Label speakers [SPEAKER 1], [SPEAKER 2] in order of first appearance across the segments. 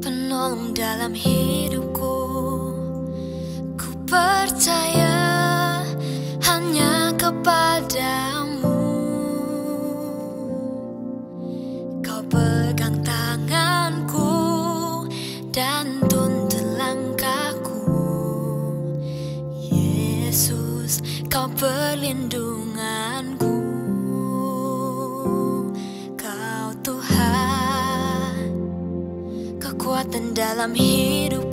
[SPEAKER 1] penolong dalam hidupku. Ku percaya hanya kepadamu. Kau pegang tanganku dan tuntun langkahku. Yesus kau perlindunganku. Dan dalam hidup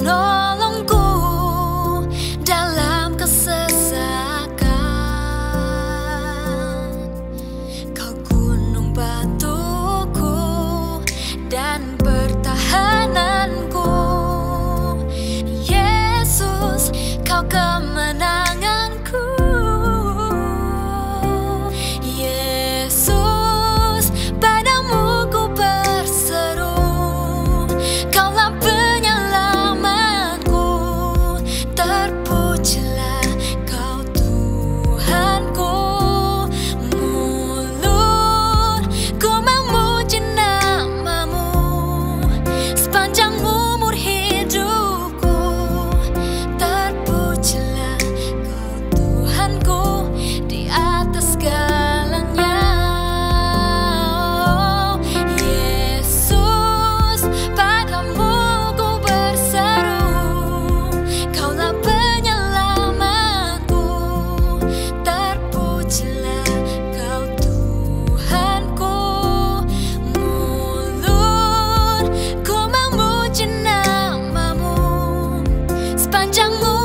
[SPEAKER 1] know Vàng.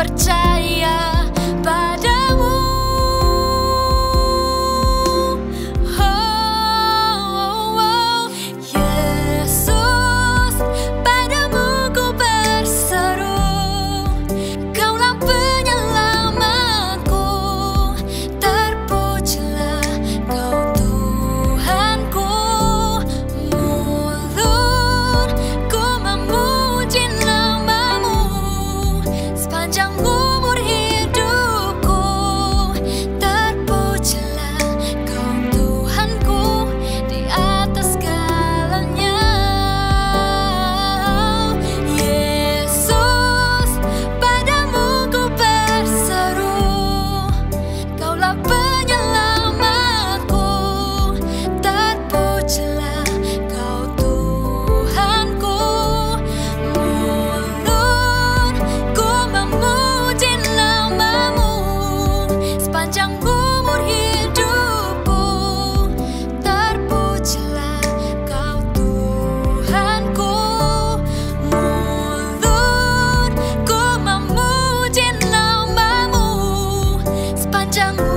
[SPEAKER 1] accorciare 江